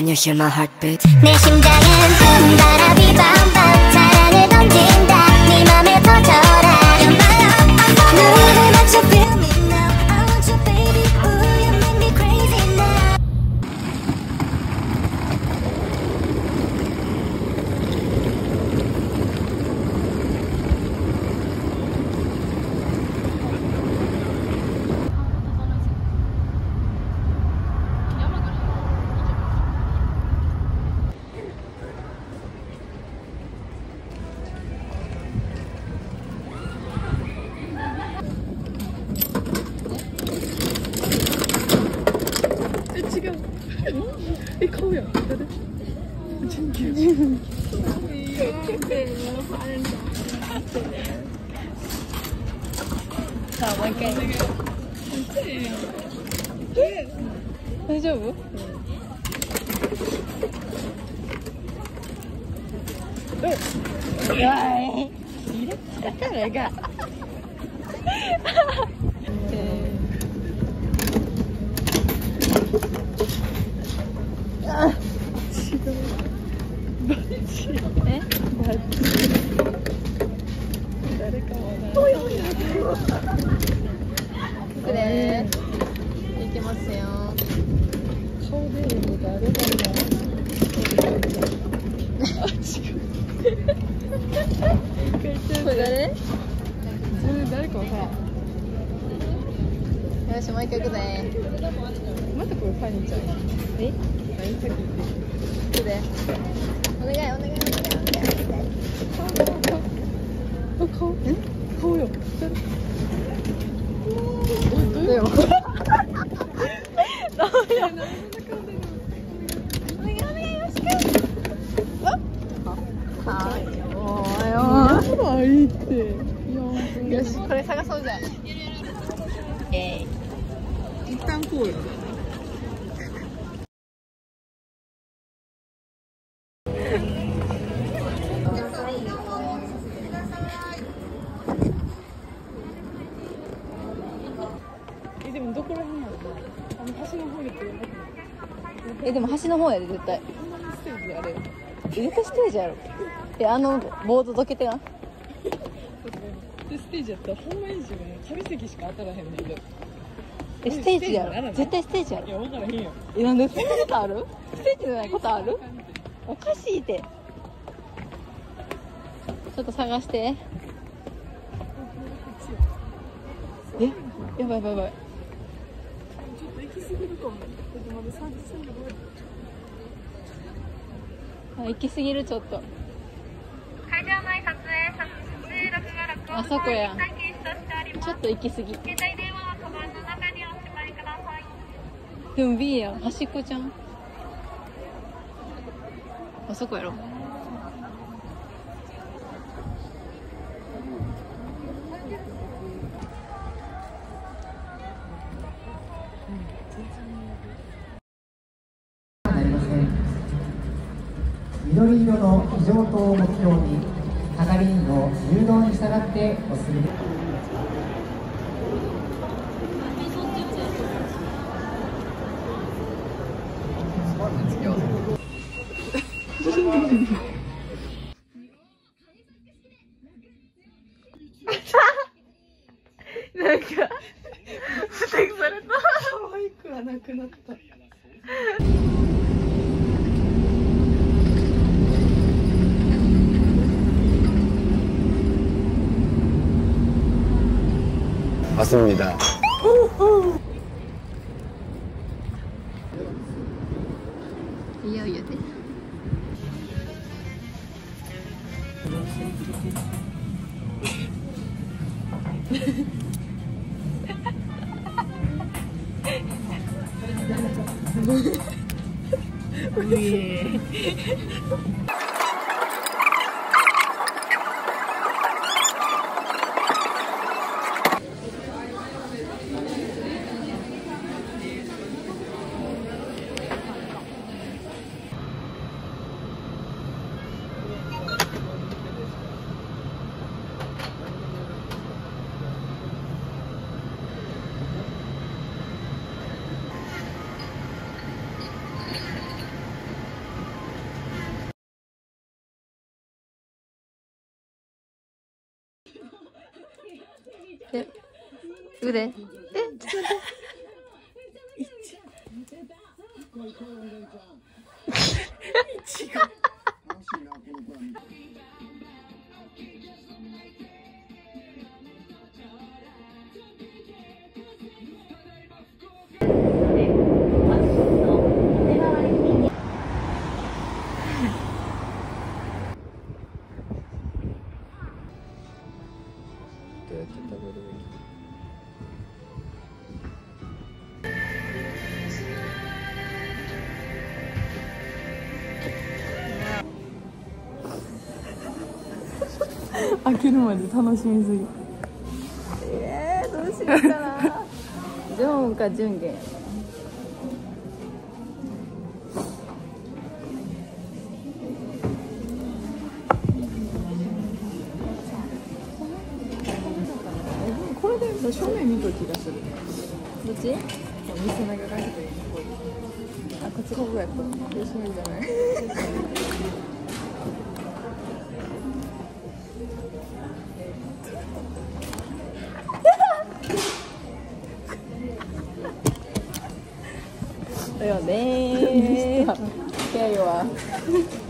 Can you hear my heartbeat? 내 심장은 흠바람이 밤 え、顔や。人気。人さあ、もう一回。大丈夫。うん。はい。入らが。違うえ？誰かれいますよ。誰だうあ違うこれ誰？誰？かわからん。よしもう一回行くぜ。またこれファニーちゃんえ？お願い、お願い、お願い、お願い。あ顔え顔よ。誰おいどういうどうよ。はい、もうよ。やばいって4分よ。し、これ探そうじゃん。えい。一旦こうよえでもどこら辺やろ？なあの橋の方に来るえ、でも橋の方やで、絶対。ステージあれ絶対ステージやろ。え、あの、ボードどけてな。でステージやったらほんまいいじゃん旅席しか当たらへんねんけどえ、ステージやろ？ステージならな絶対ステージやろい。や分からへんよえ、なんでそんなことある？ステージじゃないことある？おかしいって。ちょっと探して。えやばいやばいやばい。ちょっと行き過ぎるかもだってまだ30分ぐらいあ、行き過ぎるちょっと。会場内撮影撮影録画録あそこやちょっと行き過ぎ。携帯電話はカバンの中におしまいくださいでも B やん。端っこちゃん。あそこやろ。緑色の非常灯を目標に係員の誘導に従ってお進み。なんか、 맞습니다. 이어야 돼. で腕。えちょっと待って どうやって食べるべき。開けるまで楽しみすぎ。えー、どうしようかな。ジョンかジュンゲンれで正面見た気がする。どっち？見せながらあこっちここやった正面じゃない。だよねー。